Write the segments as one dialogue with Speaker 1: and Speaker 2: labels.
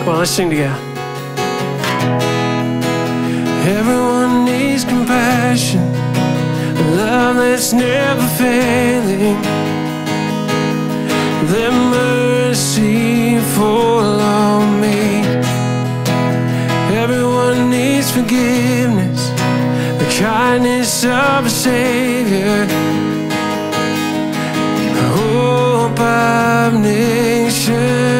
Speaker 1: Come on, let's sing together. Everyone needs compassion, a love that's never failing. Let mercy fall on me. Everyone needs forgiveness, the kindness of a Savior. Hope of nations.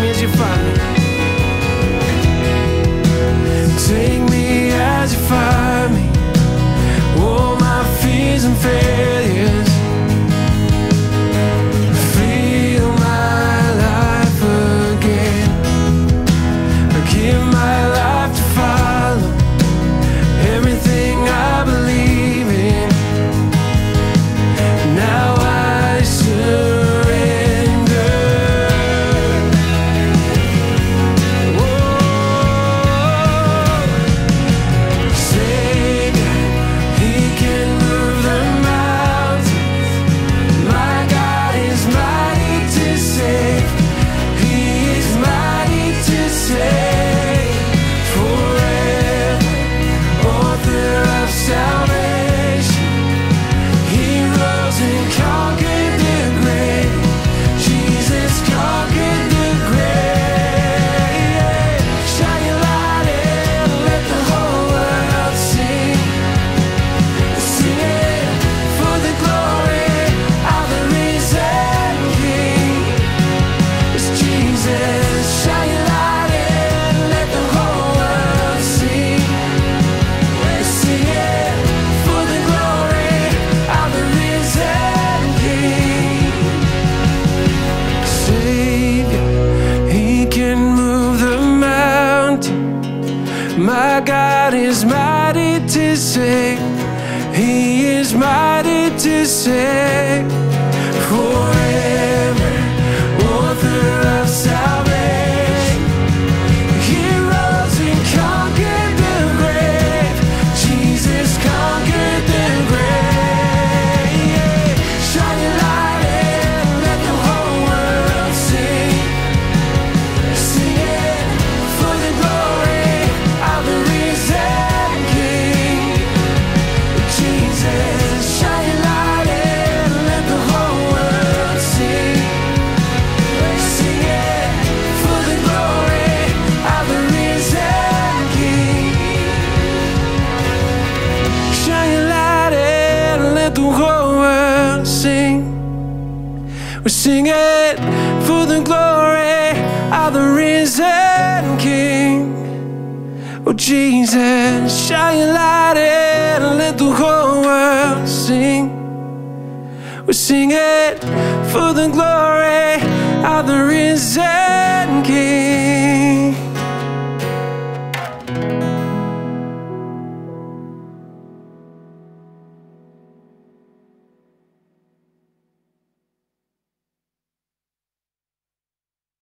Speaker 1: minhas de fato. He is mighty to save. We're singing for the glory of the risen King. Oh, Jesus, shine your light and let the whole world sing. We're singing for the glory